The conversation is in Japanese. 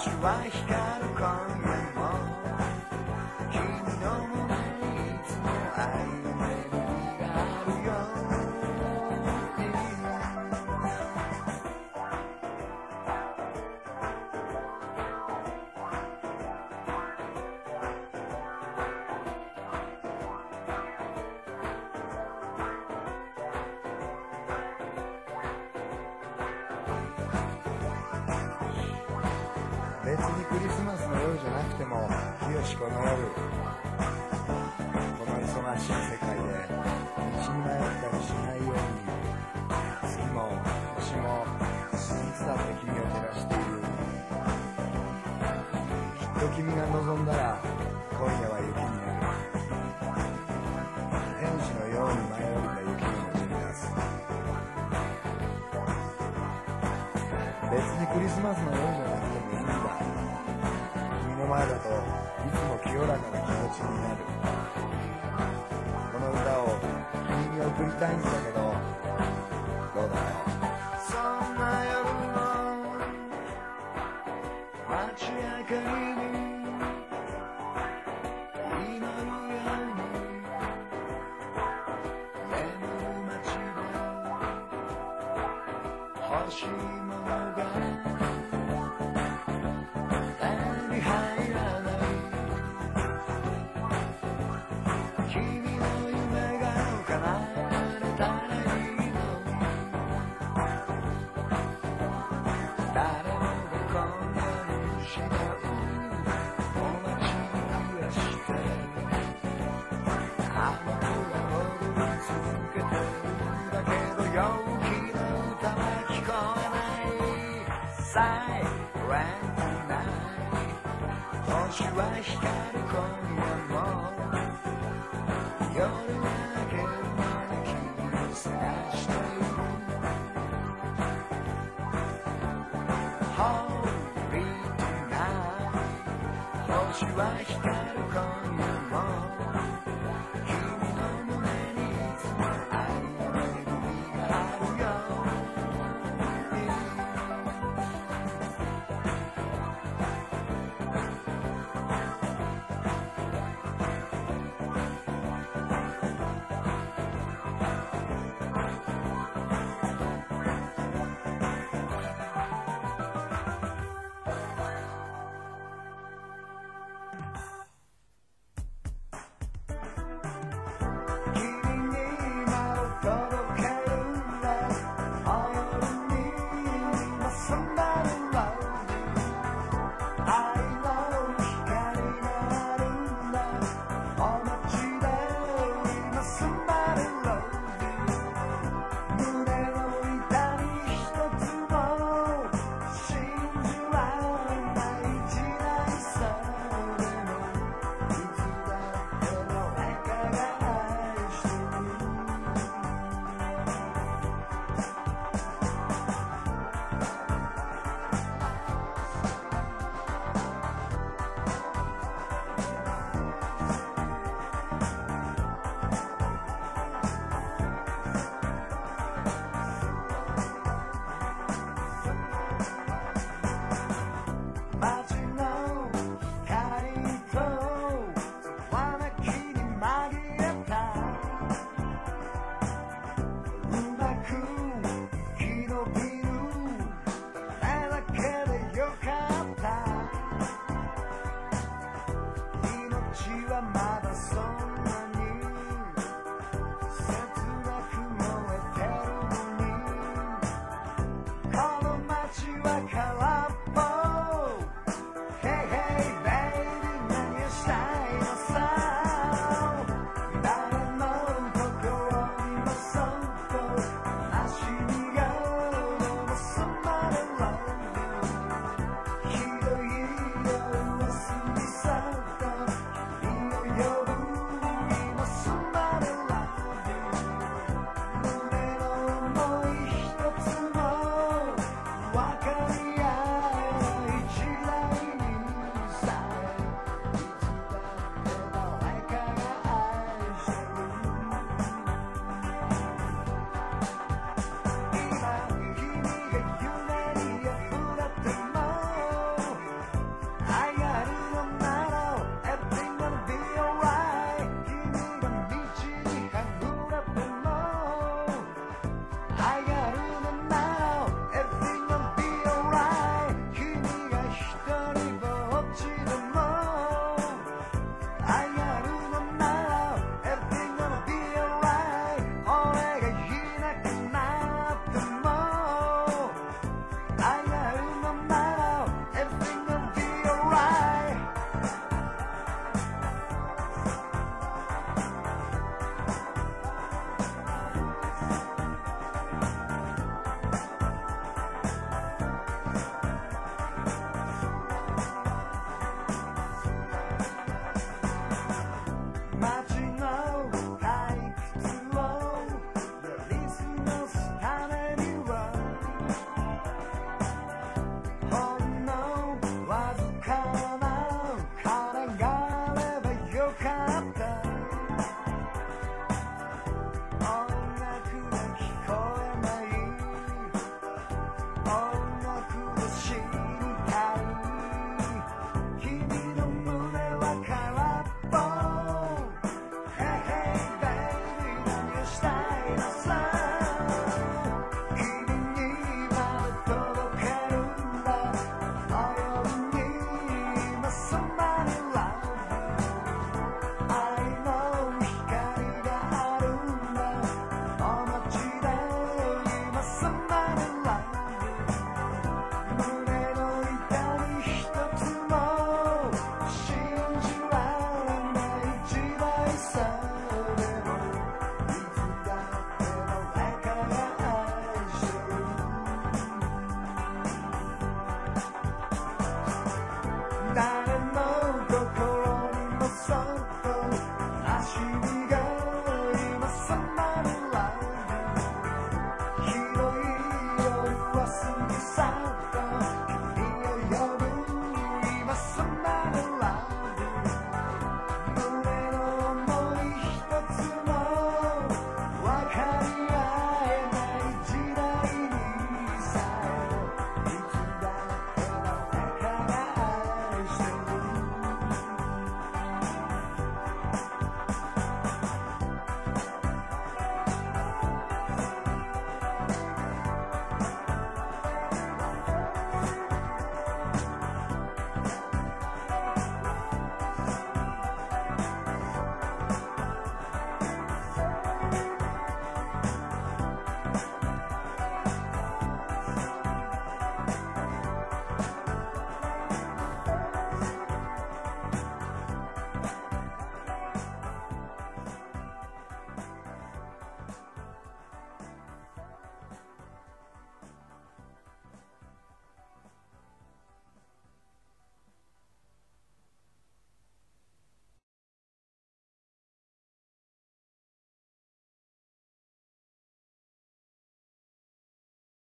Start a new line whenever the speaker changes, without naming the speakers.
星は光る今
スマスの夜じゃなくても清しこの夜この忙しい世界で道に迷ったりしないように月も星もいつだって君を照らし。ているきっと君が望んだら今夜は雪になる。天使のように舞い降りた雪が降り出す別にクリスマスの夜じゃなくてもいいんだ。前だといつも清らかな気持ちになる。この歌を君に送りたいんだけどどうだろう？
そんな夜の街明かりに night 星は光る今夜も夜が明けるまで君を探している Holy tonight 星は光る今夜も